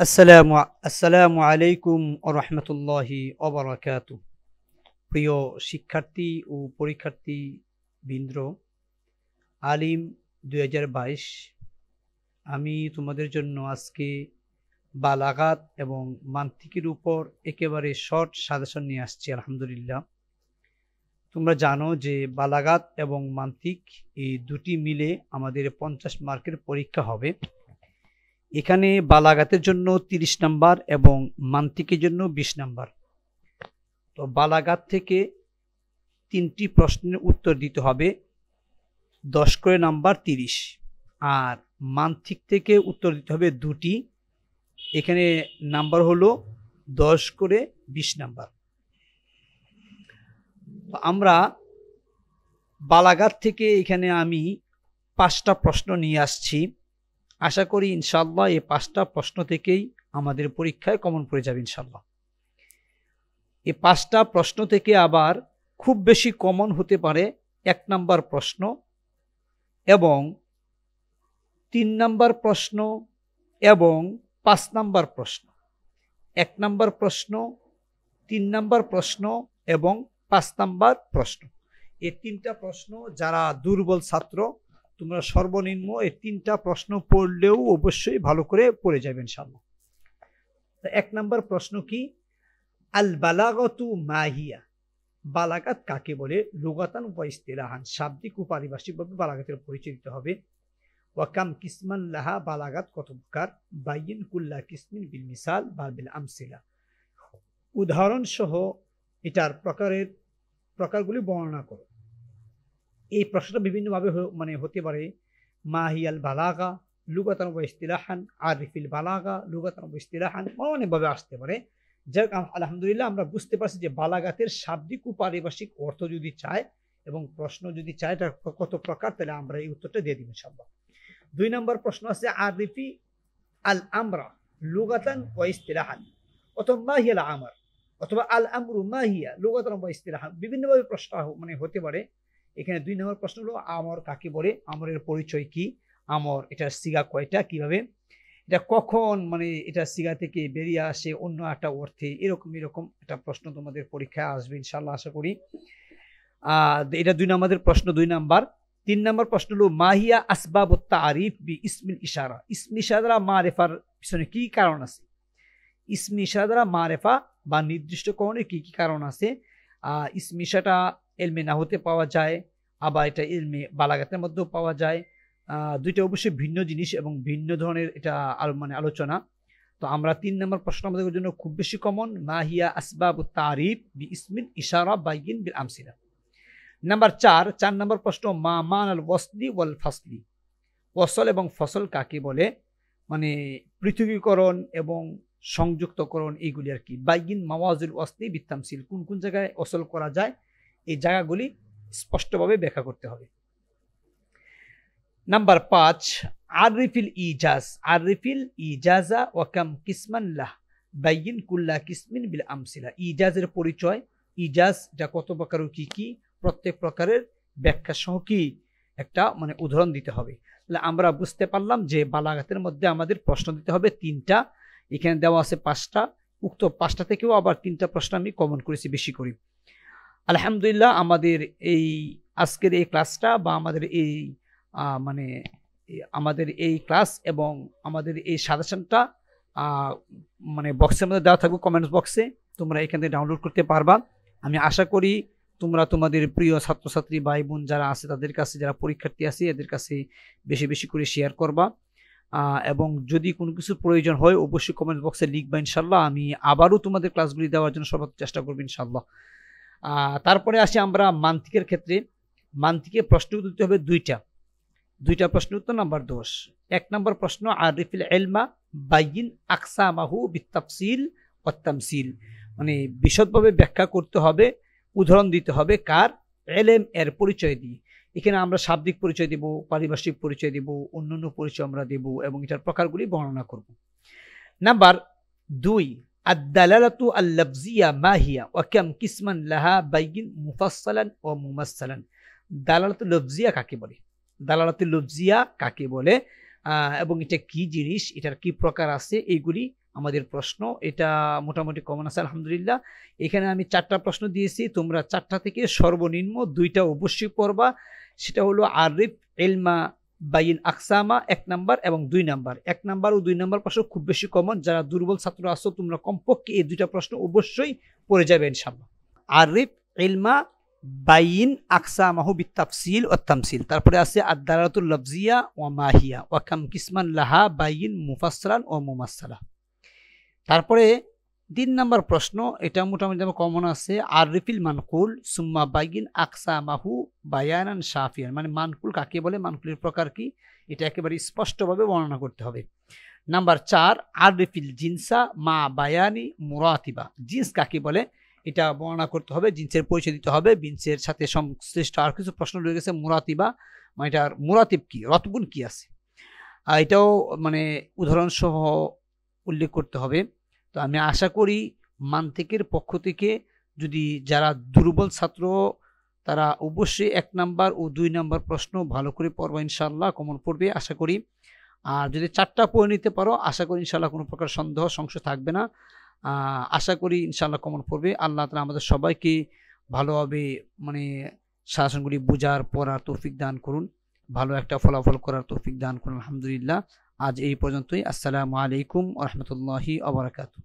আসসালামু আসসালামু আলাইকুম রহমতুল্লাহি অবরাকাতু প্রিয় শিক্ষার্থী ও পরীক্ষার্থী বিন্দ্র আলিম দুই আমি তোমাদের জন্য আজকে বালাগাত এবং মান্তিকের উপর একেবারে শর্ট সাজেশন নিয়ে আসছি, আলহামদুলিল্লাহ। তোমরা জানো যে বালাগাত এবং মান্তিক এই দুটি মিলে আমাদের পঞ্চাশ মার্কের পরীক্ষা হবে। এখানে বালাগাতের জন্য ৩০ নাম্বার এবং মান্তিকের জন্য ২০ নাম্বার। তো বালাগাত থেকে তিনটি প্রশ্নের উত্তর দিতে হবে। দশ করে নাম্বার ৩০ আর মান্তিক থেকে উত্তর দিতে হবে দুটি। এখানে নাম্বার হলো দশ করে ২০ নাম্বার। আমরা বালাগাত থেকে এখানে আমি পাঁচটা প্রশ্ন নিয়ে আসছি। আশা করি ইনশাল্লাহ এই পাঁচটা প্রশ্ন থেকেই আমাদের পরীক্ষায় কমন পড়ে যাবে ইনশাল্লাহ এই পাঁচটা প্রশ্ন থেকে আবার খুব বেশি কমন হতে পারে এক নাম্বার প্রশ্ন এবং তিন নাম্বার প্রশ্ন এবং পাঁচ নাম্বার প্রশ্ন। এক নাম্বার প্রশ্ন, তিন নাম্বার প্রশ্ন এবং পাঁচ নাম্বার প্রশ্ন। এই তিনটা প্রশ্ন যারা দুর্বল ছাত্র তোমরা সর্বনিম্ন এই তিনটা প্রশ্ন পড়লেও অবশ্যই ভালো করে পড়ে যাবে ইনশাল্লাহ এক নম্বর প্রশ্ন কি? আল বালাগতু মাহিয়া। বালাগাত কাকে বলে? লুগাতান বা ইস্তেলাহান। শাব্দিক ও পারিভাষিকভাবে বালাগাতের পরিচয় দিতে হবে। ওয়াকাম কিসমান লাহা বালাগাত কত প্রকার? বাইন কুল্লা কিসমিন বিল মিসাল বা বিল আমসিলা। উদাহরণসহ এটার প্রকারের প্রকারগুলি বর্ণনা করো। এই প্রশ্নটা বিভিন্নভাবে মানে হতে পারে। মাহিয়াল বালাগা, লুগাতান বা ইস্তিলাহান, আরিফিল বালাগা, লুগাতান বা ইস্তিলাহান, অনেকভাবে আসতে পারে। যাই আলহামদুলিল্লাহ আমরা বুঝতে পারছি যে বালাগাতের শাব্দিক ও পারিভাষিক অর্থ যদি চায় এবং প্রশ্ন যদি চায়, এটা কত প্রকার, তাহলে আমরা এই উত্তরটা দিয়ে দিব সব্বা দুই নম্বর প্রশ্ন আছে, আরিফি আল আমরা লুগাতান ও ইস্তিলাহান, অথবা মাহিয়াল আমার অথবা আল আমরু মাহিয়া, লুগাতান বা ইস্তিলাহান, বিভিন্নভাবে প্রশ্ন মানে হতে পারে। এখানে দুই নম্বর প্রশ্ন হলো, আমর কাকে বলে? আমরের পরিচয় কি? আমর, এটার সিগা কয়টা? কীভাবে? এটা কখন মানে এটা সিগা থেকে বেরিয়ে আসে অন্য একটা অর্থে? এরকম এরকম একটা প্রশ্ন তোমাদের পরীক্ষায় আসবে ইনশাল্লাহ আশা করি। এটা দুই নম্বরের প্রশ্ন, দুই নাম্বার। তিন নম্বর প্রশ্ন হলো মাহিয়া আসবাব তারিফ বি ইসমিল ইশারা। ইসমি ইশারা মা রেফার পিছনে কি কারণ আছে? ইসমি ইশারা মা রেফা বা নির্দিষ্ট করণে কি কি কারণ আছে? ইসমি ইশাটা এলমে নাহতে পাওয়া যায়, আবার এটা এলমে বালাগাতের মধ্যেও পাওয়া যায়। দুইটা অবশ্যই ভিন্ন জিনিস এবং ভিন্ন ধরনের এটা মানে আলোচনা। তো আমরা তিন নম্বর প্রশ্ন আমাদের জন্য খুব বেশি কমন মাহিয়া আসবাব তারিফ বি ইসমিন ইশারা বাইগিন বিল আমসিলা। নাম্বার চার চার নম্বর প্রশ্ন, মা মান আল ওয়াসলি ওয়াল ফাসলি। ওসল এবং ফসল কাকে বলে? মানে পৃথিবীকরণ এবং সংযুক্তকরণ, এইগুলি আর কি। বাইগিন মাওয়াজুল ওয়াসলি বিত্তামসিল, কোন কোন জায়গায় অসল করা যায়? এই জায়গাগুলি স্পষ্টভাবে ব্যাখ্যা করতে হবে। নাম্বার পাঁচ আরিফিল ইজাজ আরিফিল ইজাজা ওয়াকাম কিসমান্লাহ বাইন কুল্লা কিসমিন বিল আমসিলা। ইজাজের পরিচয়, ইজাজ যা কত প্রকার কি কি, প্রত্যেক প্রকারের ব্যাখ্যা সহ কি একটা মানে উদাহরণ দিতে হবে। তাহলে আমরা বুঝতে পারলাম যে বালাঘাতের মধ্যে আমাদের প্রশ্ন দিতে হবে তিনটা, এখানে দেওয়া আছে পাঁচটা, উক্ত পাঁচটা থেকেও আবার তিনটা প্রশ্ন আমি কমন করেছি বেশি করি আলহামদুলিল্লাহ, আমাদের এই আজকের এই ক্লাসটা বা আমাদের এই মানে আমাদের এই ক্লাস এবং আমাদের এই সাজেশনটা মানে বক্সের মধ্যে দেওয়া থাকবে কমেন্টস বক্সে তোমরা এখান থেকে ডাউনলোড করতে পারবা। আমি আশা করি তোমরা তোমাদের প্রিয় ছাত্রছাত্রী ভাই বোন যারা আছে, তাদের কাছে, যারা পরীক্ষার্থী আছে, এদের কাছে বেশি বেশি করে শেয়ার করবা। এবং যদি কোনো কিছু প্রয়োজন হয়, অবশ্যই কমেন্ট বক্সে লিখবা ইনশাল্লাহ। আমি আবারও তোমাদের ক্লাসগুলি দেওয়ার জন্য সর্বোচ্চ চেষ্টা করব ইনশাল্লাহ। তারপরে আসি আমরা মান্তিকের ক্ষেত্রে। মান্তিকে প্রশ্ন দিতে হবে দুইটা। দুইটা প্রশ্ন উত্তর, নাম্বার দোষ এক নম্বর প্রশ্ন, আরিফিল এলমা বাইন আকসামাহু বিতাফসিল অত্তামসিল মানে বিশদভাবে ব্যাখ্যা করতে হবে, উদাহরণ দিতে হবে কার? এলএম এর পরিচয় দিয়ে। এখানে আমরা শাব্দিক পরিচয় দেব, পারিভাষিক পরিচয় দেব, অন্যান্য পরিচয় আমরা দেব এবং এটার প্রকারগুলি বর্ণনা করব। নাম্বার দুই আদালালাতু আল্লাবজিয়া মাহিয়া ওয়াকাম কিসমান লাহা বাইগিন মুফাসালান ও মুমাসালান দালালাতু লফজিয়া কাকে বলে? দালালাতু লফজিয়া কাকে বলে? এবং এটা কি জিনিস? এটার কি প্রকার আছে? এইগুলি আমাদের প্রশ্ন। এটা মোটামুটি কমন আছে, আলহামদুলিল্লাহ। এখানে আমি চারটা প্রশ্ন দিয়েছি। তোমরা চারটা থেকে সর্বনিম্ন দুইটা অবশ্যই পড়বা। সেটা হলো আরিফ এলমা বাইন আকসামা এক নাম্বার এবং দুই নাম্বার। এক নাম্বার ও দুই নাম্বার প্রশ্ন খুব বেশি কমন যারা দুর্বল ছাত্র আছো, তোমরা কমপক্ষে এই দুইটা প্রশ্ন অবশ্যই পড়ে যাবে ইনশাল্লাহ আরিফ এলমা বাইন আকসামাহু বিতাফসিল ও তামসিল। তারপরে আছে আদারাতুল লফজিয়া ও মাহিয়া। ও কাম কিসমান লাহা বাইন মুফাসরান ও মুমাসালা তারপরে তিন নাম্বার প্রশ্ন, এটা মোটামুটি আমার কমন আছে আর রিফিল মানকুল, সুম্মা বাইগিন, আকসা মাহু, বায়ানান শাফিয়ান। মানে মানকুল কাকে বলে? মানকুলের প্রকার কি? এটা একেবারে স্পষ্টভাবে বর্ণনা করতে হবে। নাম্বার চার আর রিফিল জিনসা মা বায়ানি মুরাতিবা। জিন্স কাকে বলে? এটা বর্ণনা করতে হবে, জিন্সের পরিচয় দিতে হবে, জিন্সের সাথে সংশ্লিষ্ট আর কিছু প্রশ্ন রয়ে গেছে, মুরাতিবা মানে এটার মুরাতিব কি রতগুণ কি আছে? এটাও মানে উদাহরণসহ উল্লেখ করতে হবে। তো আমি আশা করি মান্তিকের পক্ষ থেকে যদি যারা দুর্বল ছাত্র, তারা অবশ্যই এক নাম্বার ও দুই নাম্বার প্রশ্ন ভালো করে পড়ব ইনশাল্লাহ কমন পড়বে আশা করি। আর যদি চারটা পড়ে নিতে পারো, আশা করি ইনশাল্লাহ কোনো প্রকার সন্দেহ, সংশয় থাকবে না। আশা করি ইনশাল্লাহ কমন পড়বে। আল্লাহ তালা আমাদের সবাইকে ভালোভাবে মানে শাসনগুলি বোঝার, পড়ার তৌফিক দান করুন। ভালো একটা ফলাফল করার তৌফিক দান করুন, আলহামদুলিল্লাহ। আজ এই পর্যন্তই। আসসালামু আলাইকুম রহমতুল্লাহি আবরাকাতু